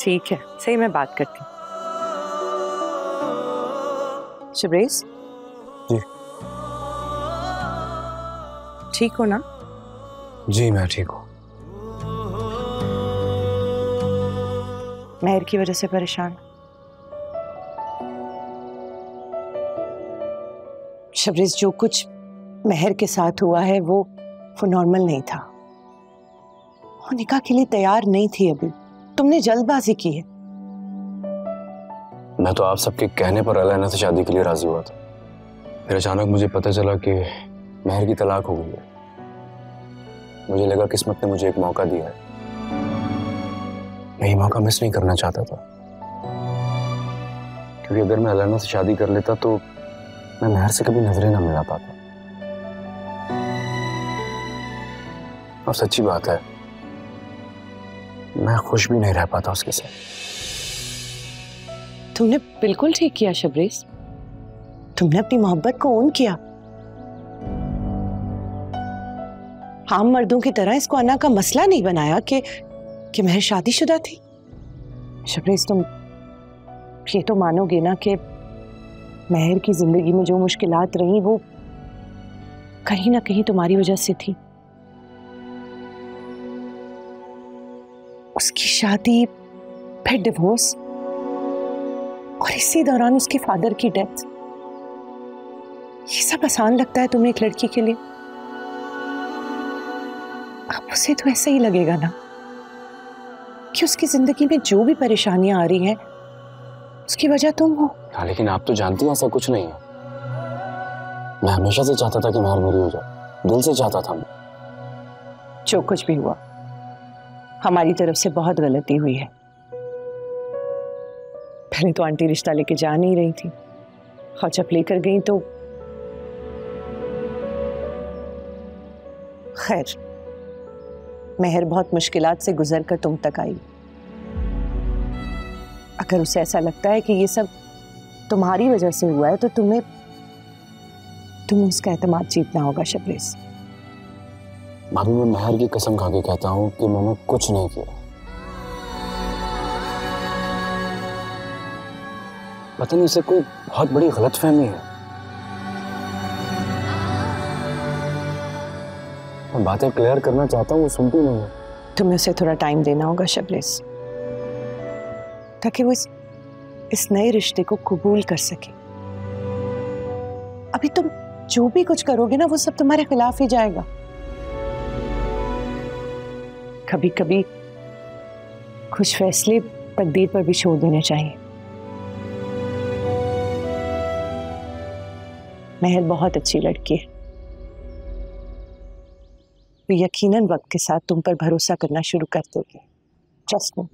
ठीक है सही मैं बात करती हूँ। शबरेज जी। ठीक हो ना? जी मैं ठीक हूँ। मेहर की वजह से परेशान। शबरेज जो कुछ मेहर के साथ हुआ है, वो वो नॉर्मल नहीं था। वो निकाह के लिए तैयार नहीं थी अभी। तुमने जल्दबाजी की है। मैं तो आप सबके कहने पर अलैना से शादी के लिए राज़ी हुआ था। फिर अचानक मुझे पता चला कि मेहर की तलाक हो गई है। मुझे लगा किस्मत ने मुझे एक मौका दिया है। मैं ये मौका मिस नहीं करना चाहता था। क्योंकि अगर मैं अलैना से शादी कर लेता तो मैं मेहर से कभी नज़रें ना मिला पाता। और सच्ची बात है, मैं खुश भी नहीं रह पाता उसके साथ। तुमने बिल्कुल ठीक किया शबरेज तुमने अपनी मोहब्बत को ओन किया। आम मर्दों की तरह इसको अना का मसला नहीं बनाया कि कि मैं शादीशुदा थी। शबरेज तुम ये तो मानोगे ना कि महर की ज़िंदगी में जो मुश्किलात रही, वो कहीं ना कहीं तुम्हारी वजह से थी। उसकी शादी फिर डिवोर्स और इसी दौरान उसके फादर की डेथ ये सब आसान लगता है तुम्हें एक लड़की के लिए। अब उसे तो ऐसा ही लगेगा ना कि उसकी ज़िंदगी में जो भी परेशानियाँ आ रही हैं उसकी वजह तुम हो। हाँ लेकिन आप तो जानती हैं ऐसा कुछ नहीं है। मैं हमेशा से चाहता था कि मेहर मेरी हो जाए। दिल से चाहता था मैं। जो कुछ भी हुआ। हमारी तरफ़ से बहुत गलती हुई है। पहले तो आंटी रिश्ता लेके जा नहीं रही थी। और जब लेकर गई तो खैर, मेहर बहुत मुश्किलात से गुजर कर तुम तक आई। अगर उसे ऐसा लगता है कि ये सब तुम्हारी वजह से हुआ है तो तुम्हें तुम्हें उसका एतमाद जीतना होगा शबरेज भाभी, मैं मेहर की कसम खा के कहता हूँ कि मैंने कुछ नहीं किया। पता नहीं इसे कोई बहुत बड़ी गलत फहमी है। मैं बातें क्लियर करना चाहता हूँ, वो सुनती नहीं है। तुम्हें उसे थोड़ा टाइम देना होगा शबरेज ताकि वो इस इस नए रिश्ते को कबूल कर सके। अभी तुम जो भी कुछ करोगे ना, वो सब तुम्हारे खिलाफ ही जाएगा। कभी कभी कुछ फैसले तकदीर पर भी छोड़ देने चाहिए। महल बहुत अच्छी लड़की है। तो यकीनन वक्त के साथ तुम पर भरोसा करना शुरू कर दोगे। ट्रस्ट में